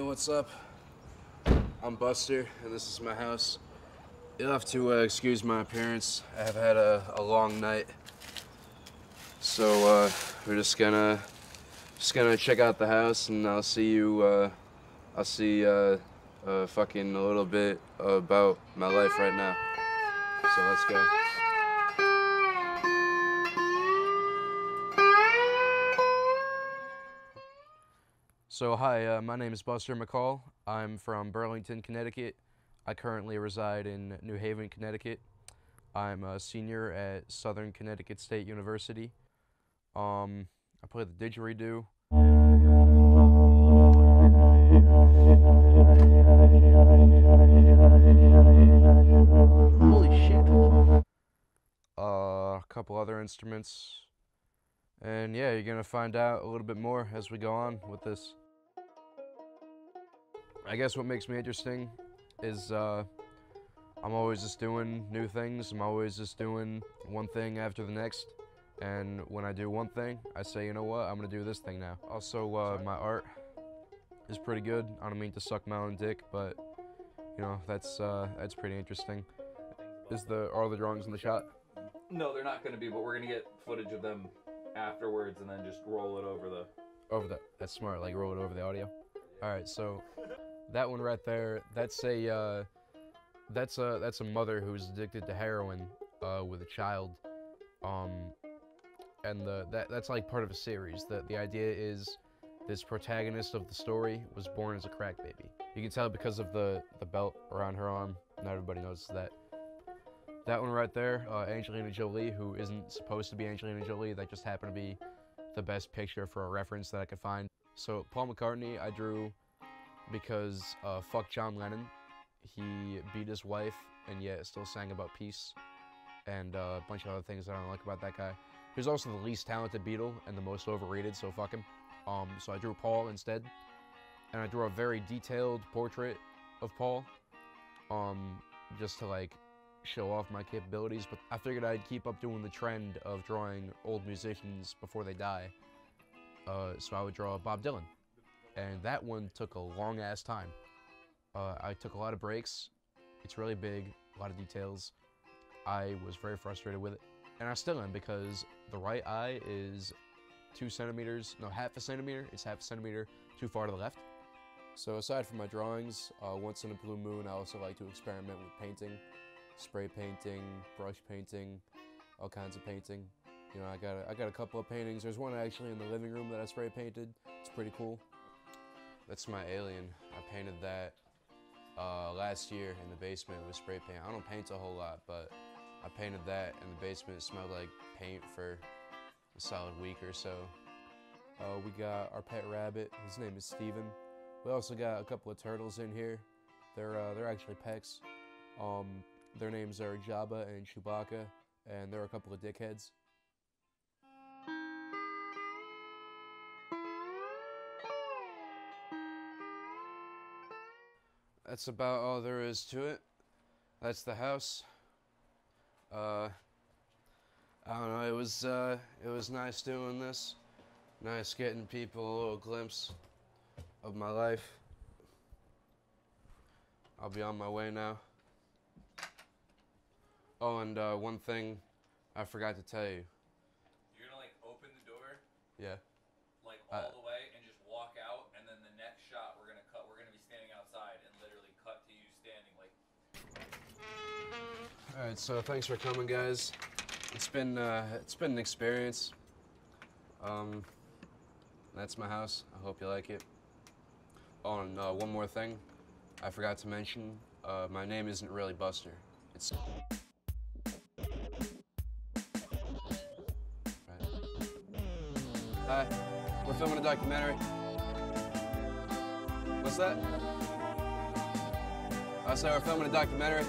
what's up? I'm Buster, and this is my house. You'll have to uh, excuse my appearance. I have had a, a long night. So uh, we're just gonna just gonna check out the house, and I'll see you. Uh, I'll see uh, uh, fucking a little bit about my life right now. So let's go. So hi, uh, my name is Buster McCall. I'm from Burlington, Connecticut. I currently reside in New Haven, Connecticut. I'm a senior at Southern Connecticut State University. Um, I play the didgeridoo. Holy shit. Uh, a couple other instruments. And yeah, you're gonna find out a little bit more as we go on with this. I guess what makes me interesting is uh, I'm always just doing new things. I'm always just doing one thing after the next. And when I do one thing, I say, you know what, I'm gonna do this thing now. Also, uh, my art is pretty good. I don't mean to suck my own dick, but you know that's uh, that's pretty interesting. Is the are the drawings in the shot? No, they're not going to be, but we're going to get footage of them afterwards and then just roll it over the. Over the that's smart. Like roll it over the audio. All right, so that one right there, that's a uh, that's a that's a mother who's addicted to heroin uh, with a child. Um, and the that that's like part of a series. That the idea is this protagonist of the story was born as a crack baby. You can tell because of the the belt around her arm. Not everybody knows that. That one right there, uh, Angelina Jolie, who isn't supposed to be Angelina Jolie, that just happened to be the best picture for a reference that I could find. So Paul McCartney, I drew because uh, fuck John Lennon. He beat his wife and yet still sang about peace and uh, a bunch of other things that I don't like about that guy. He's also the least talented Beatle and the most overrated, so fuck him. Um, so I drew Paul instead, and I drew a very detailed portrait of Paul, um, just to like show off my capabilities. But I figured I'd keep up doing the trend of drawing old musicians before they die. Uh, so I would draw Bob Dylan, and that one took a long ass time. Uh, I took a lot of breaks. It's really big, a lot of details. I was very frustrated with it, and I still am because the right eye is two centimeters, no, half a centimeter. It's half a centimeter too far to the left. So aside from my drawings, uh, once in a blue moon, I also like to experiment with painting, spray painting, brush painting, all kinds of painting. You know, I got a, I got a couple of paintings. There's one actually in the living room that I spray painted. It's pretty cool. That's my alien. I painted that uh, last year in the basement with spray paint. I don't paint a whole lot, but I painted that in the basement. It smelled like paint for a solid week or so. Uh, we got our pet rabbit. His name is Steven. We also got a couple of turtles in here. They're uh, they're actually pets. Um, their names are Jabba and Chewbacca, and they're a couple of dickheads. That's about all there is to it. That's the house. Uh, I don't know. It was uh, it was nice doing this. Nice getting people a little glimpse of my life. I'll be on my way now. Oh, and uh, one thing I forgot to tell you. You're to like open the door, Yeah. like Uh, all the way, and just walk out, and then the next shot we're going to cut. We're going to be standing outside and literally cut to you standing like. All right. So thanks for coming, guys. It's been uh, it's been an experience. Um, that's my house. I hope you like it. Oh, and uh, one more thing, I forgot to mention. Uh, my name isn't really Buster. It's. Hi. We're filming a documentary. What's that? I said we're filming a documentary.